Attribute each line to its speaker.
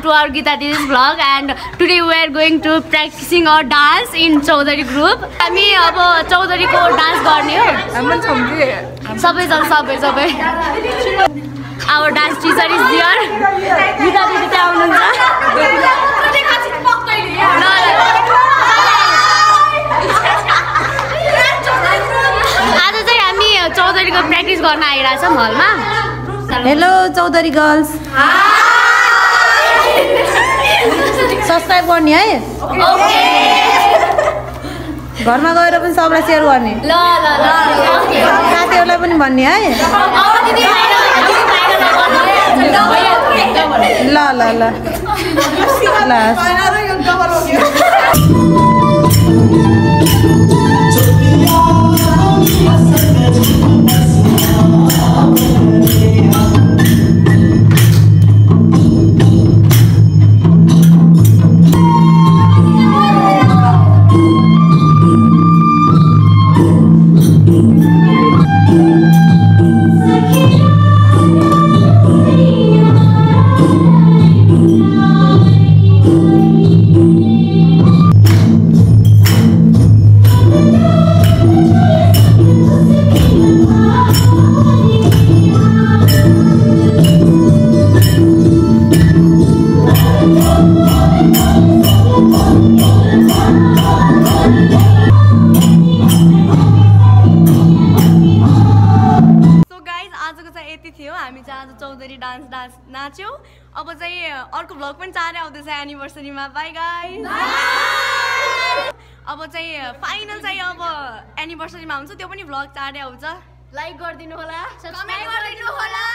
Speaker 1: To our Geeta this vlog and today we are going to practicing our dance in Chaudhary group हामी अब चौधरीको dance गर्ने हो सबैजना सबै सबै our dance teacher is dear Geeta आज चाहिँ हामी चौधरीको प्र्याक्टिस गर्न आइरहेछौँ हलमा
Speaker 2: हेलो चौधरी गर्ल्स सब्सक्राइब गर्ने है। घरमा गएर पनि सबलाई सेयर गर्ने।
Speaker 1: ल ल ल
Speaker 2: साथीहरूलाई पनि भन्ने है। ल ल ल। ल
Speaker 3: यति थियो। हामी चाहिँ आज चौधरी डान्स डान्स नाच्यौँ। अब चाहिँ अर्को भ्लग पनि चाँडै आउँदैछ एनिभर्सरीमा। बाई गाइज अब चाहिँ फाइनल चाहिँ अब एनिभर्सरीमा हुन्छ। त्यो पनि भ्लग चाँडै आउँछ।
Speaker 1: लाइक गरिदिनु होला
Speaker 3: कमेन्ट गरिदिनु होला